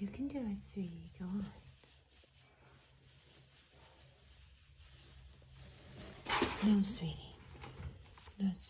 You can do it, sweetie. Go on. No, sweetie. No, sweetie.